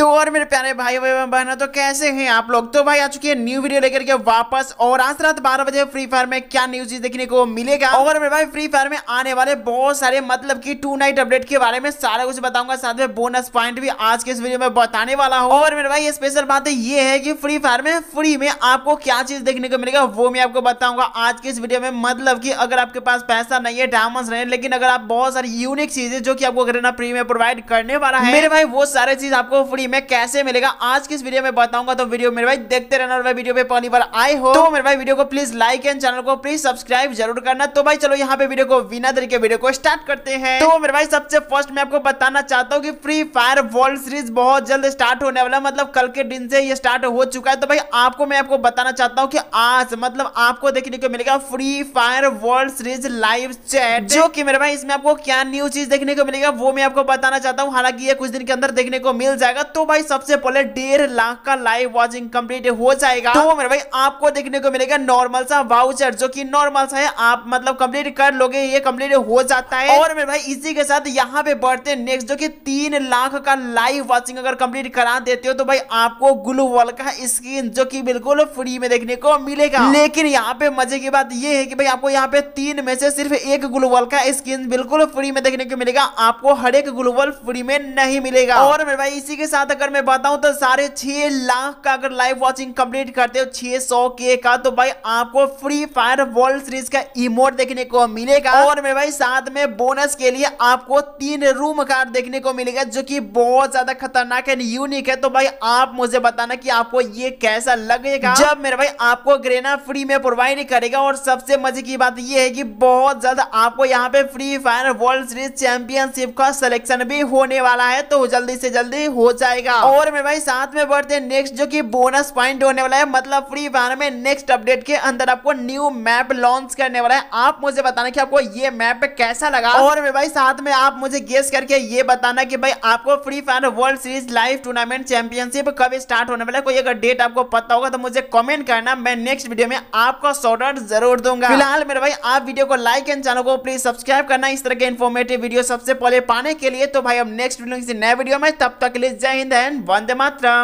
तो और मेरे प्यारे भाई बहनों तो कैसे हैं आप लोग? तो भाई आ चुकी है न्यू वीडियो लेकर के वापस और आज रात बारह बजे फ्री फायर में क्या न्यूज़ देखने को मिलेगा? और मेरे भाई फ्री फायर में आने वाले बहुत सारे मतलब की टू नाइट अपडेट के बारे में सारा कुछ बताऊँगा। साथ में बोनस पॉइंट भी आज के इस वीडियो में बताने वाला हूँ। और मेरे भाई स्पेशल बात ये है की फ्री फायर में फ्री में आपको क्या चीज़ देखने को मिलेगा वो मैं आपको बताऊँगा आज के इस वीडियो में। मतलब की अगर आपके पास पैसा नहीं है डायमंड नहीं है लेकिन अगर आप बहुत सारी यूनिक चीज़ें जो की आपको फ्री में प्रोवाइड करने वाला है मेरे भाई वो सारे चीज़ आपको फ्री में कैसे मिलेगा? आज की इस वीडियो में बताऊँगा तो वीडियो मेरे भाई देखते रहना और वीडियो पे पहली बार आए हो तो मेरे भाई वीडियो को प्लीज़ लाइक एंड चैनल को प्लीज़ सब्सक्राइब ज़रूर करना। तो भाई चलो यहाँ पे वीडियो को बिना तरीके वीडियो को स्टार्ट करते हैं। तो मेरे भाई सबसे फ़र्स्ट मैं आपको बताना चाहता हूँ कि फ्री फायर वर्ल्ड सीरीज़ बहुत जल्द स्टार्ट होने वाला मतलब कल के दिन से ये स्टार्ट हो चुका है। तो भाई आपको मैं आपको बताना चाहता हूँ कि आज मतलब आपको देखने को मिलेगा Free Fire world series live chat जो कि मेरे भाई इसमें आपको क्या न्यू चीज़ देखने को मिलेगा वो मैं आपको बताना चाहता हूँ। हालाँकि ये कुछ दिन के अंदर देखने को मिल जाएगा। तो भाई सबसे पहले डेढ़ लाख का लाइव वॉचिंग कंप्लीट हो जाएगा। तो मेरे भाई आपको देखने को मिलेगा नॉर्मल सा वाउचर जो कि नॉर्मल सा है। आप मतलब कंप्लीट कर लोगे ये कंप्लीट हो जाता है। और मेरे भाई इसी के साथ यहाँ पे बढ़ते नेक्स्ट जो कि तीन लाख का लाइव वॉचिंग अगर कंप्लीट करा देते हो तो भाई आपको ग्लू वॉल का स्किन जो की बिल्कुल फ्री में देखने को मिलेगा। लेकिन यहाँ पे मज़े की बात ये है कि भाई आपको यहाँ पे तीन में से सिर्फ़ एक ग्लू वॉल का स्किन बिल्कुल फ्री में देखने को मिलेगा। आपको हर एक ग्लू फ्री में नहीं मिलेगा। और मेरे भाई इसी के साथ अगर मैं बताऊँ तो साढ़े छह लाख का अगर लाइव वॉचिंग कंप्लीट करते हो छह सौ के का तो भाई आपको फ्री फायर वर्ल्ड सीरीज़ का इमोट देखने को मिलेगा। और मेरे भाई साथ में बोनस के लिए आपको तीन रूम कार्ड देखने को मिलेगा जो कि बहुत ज़्यादा खतरनाक एंड यूनिक है। तो भाई आप मुझे बताना की आपको ये कैसा लगेगा। जब मेरे भाई आपको ग्रेना फ्री में प्रोवाइड करेगा और सबसे मज़े की बात यह है कि बहुत ज़्यादा आपको यहाँ पे Free Fire world series championship का सिलेक्शन भी होने वाला है तो जल्दी से जल्दी हो जाएगा। और मेरे भाई, साथ में बढ़ते हैं नेक्स्ट जो कि बोनस पॉइंट होने वाला है। मतलब फ्री फायर में नेक्स्ट अपडेट के अंदर आपको न्यू मैप लॉन्च करने वाला है। आप मुझे बताना कि आपको ये मैप कैसा लगा। और मेरे भाई, साथ में आप मुझे गेस करके ये बताना कि भाई, आपको Free Fire world series live tournament championship कब स्टार्ट होने वाला है। कोई अगर डेट आपको पता होगा तो मुझे कमेंट करना। मैं नेक्स्ट वीडियो में आपको शॉर्ट आउट ज़रूर दूँगा। फ़िलहाल मेरे भाई, आप वीडियो को लाइक एंड चैनल को प्लीज़ सब्सक्राइब करना। इस तरह के इन्फॉर्मेटिव वीडियो सबसे पहले पाने के लिए। तो भाई, अब नेक्स्ट वीडियो किसी नए वीडियो में, तब तक के लिए जय हिंद। एंड वंदे मातरम